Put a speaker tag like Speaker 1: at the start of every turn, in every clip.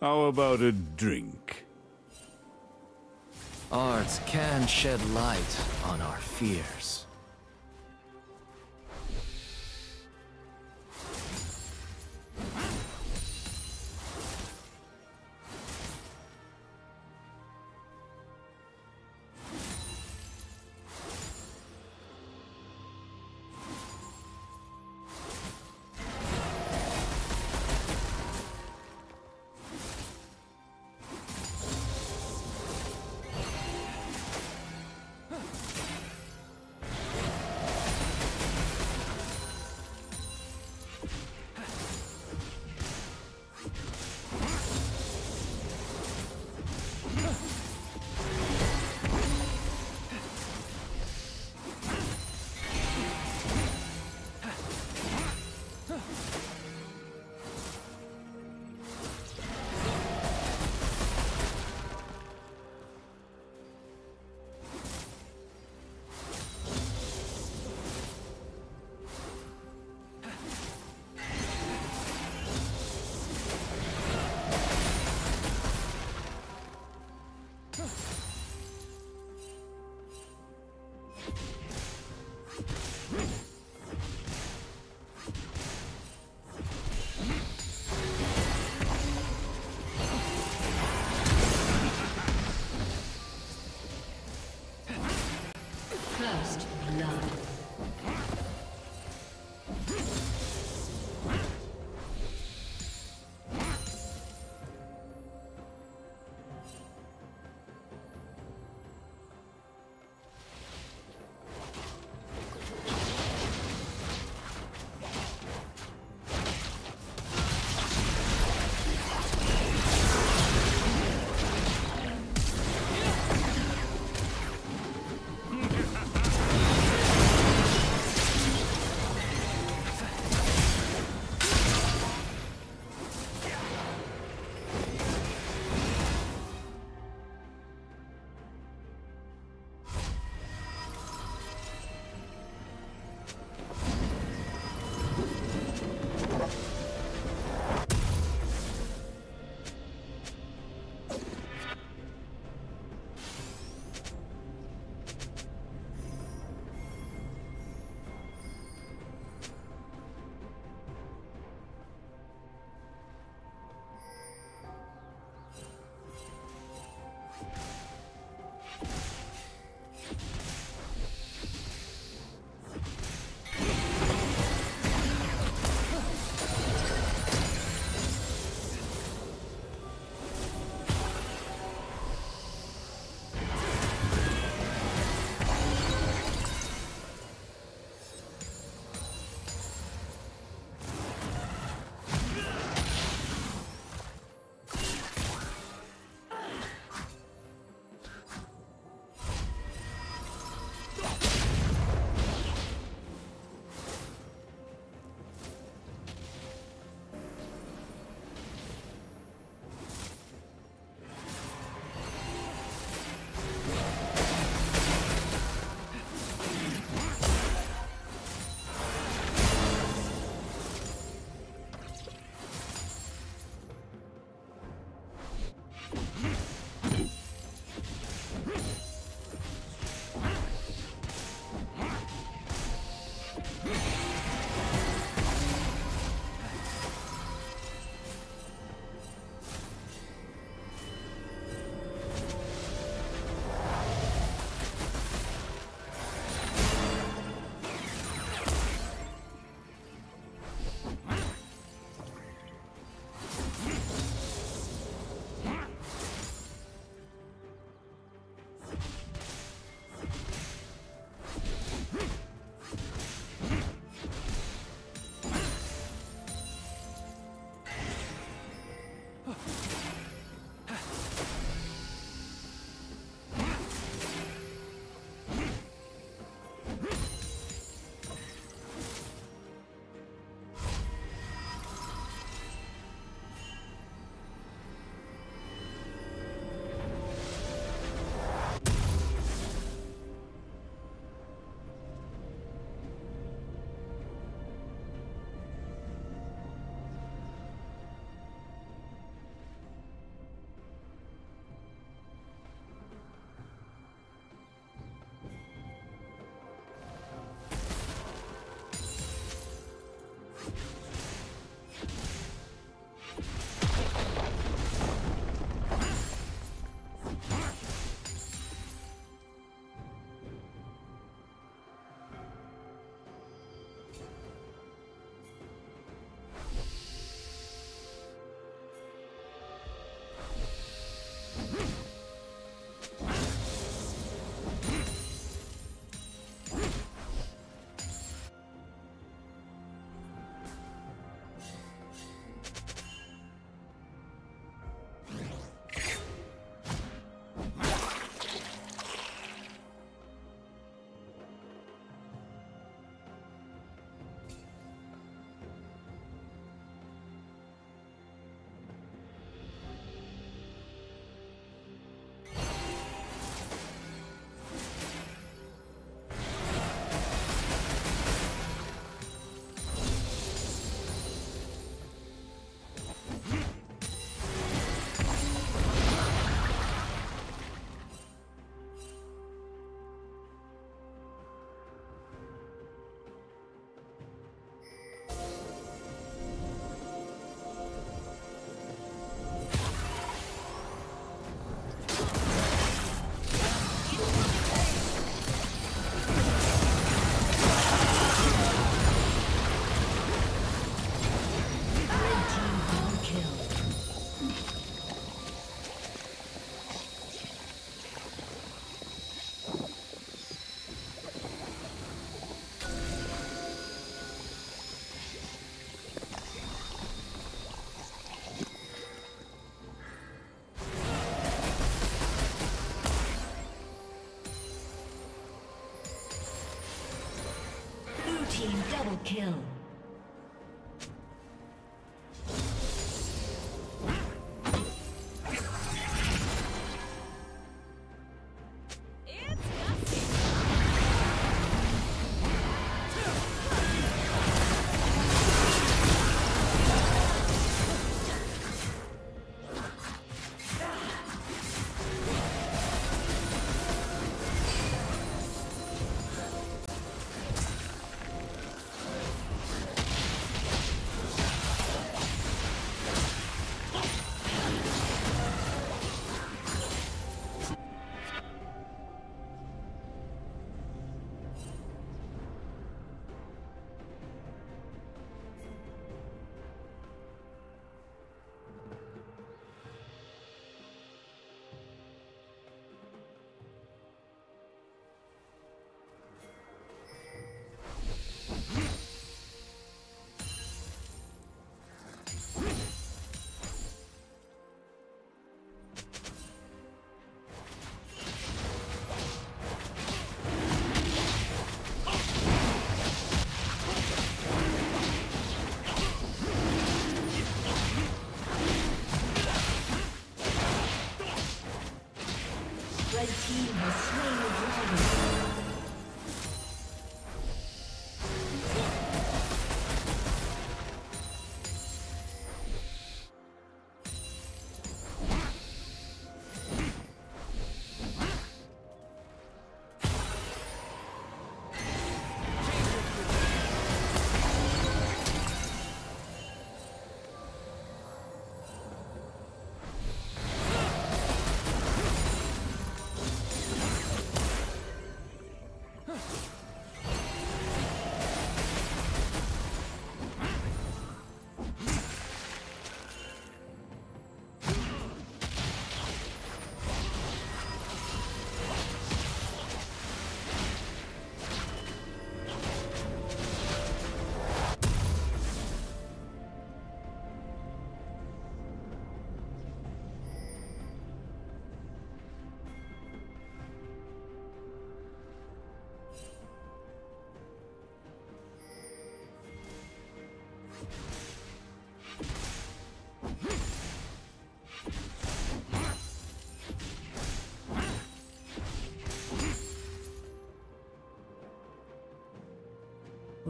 Speaker 1: How about a drink?
Speaker 2: Arts can shed light on our fears. Yeah.
Speaker 3: Double kill.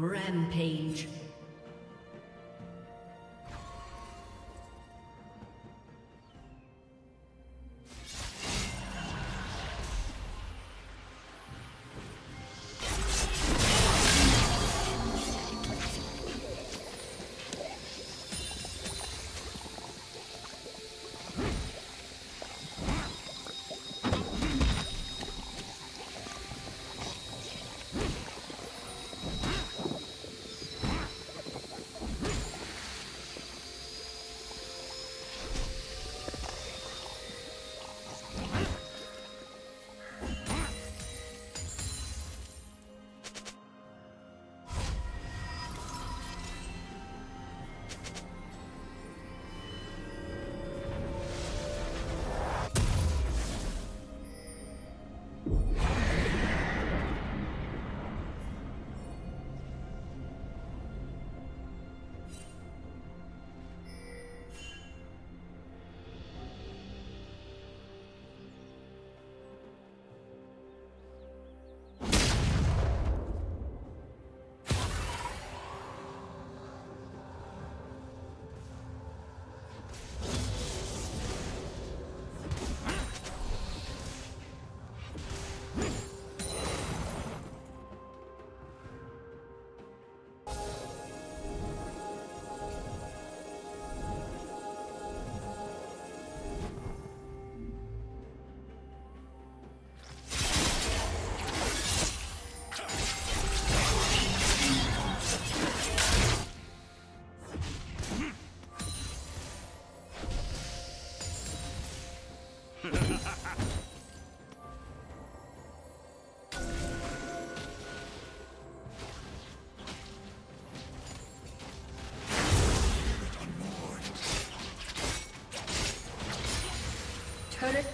Speaker 3: Rampage.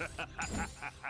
Speaker 3: Ha ha ha ha ha!